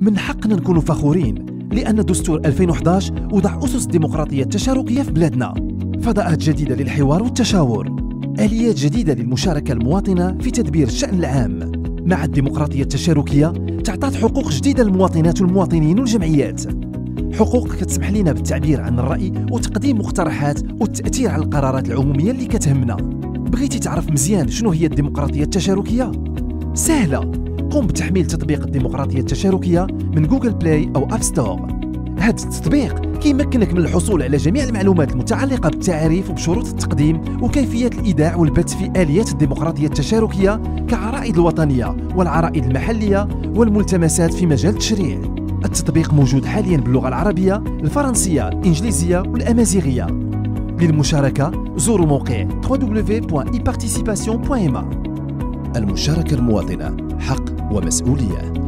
من حقنا نكون فخورين لأن دستور 2011 وضع أسس الديمقراطية التشاركية في بلادنا. فضاءات جديدة للحوار والتشاور. آليات جديدة للمشاركة المواطنة في تدبير الشأن العام. مع الديمقراطية التشاركية تعطات حقوق جديدة للمواطنات والمواطنين والجمعيات. حقوق كتسمح لنا بالتعبير عن الرأي وتقديم مقترحات والتأثير على القرارات العمومية اللي كتهمنا. بغيتي تعرف مزيان شنو هي الديمقراطية التشاركية؟ سهلة. قم بتحميل تطبيق الديمقراطية التشاركية من Google Play أو App Store هذا التطبيق كيمكنك من الحصول على جميع المعلومات المتعلقة بالتعريف وبشروط التقديم وكيفية الإيداع والبث في آليات الديمقراطية التشاركية كالعرائض الوطنية والعرائض المحلية والملتمسات في مجال التشريع. التطبيق موجود حاليا باللغة العربية الفرنسية الإنجليزية والأمازيغية. للمشاركة زوروا موقع www.eparticipation.ma المشاركة المواطنة حق ومسؤولية.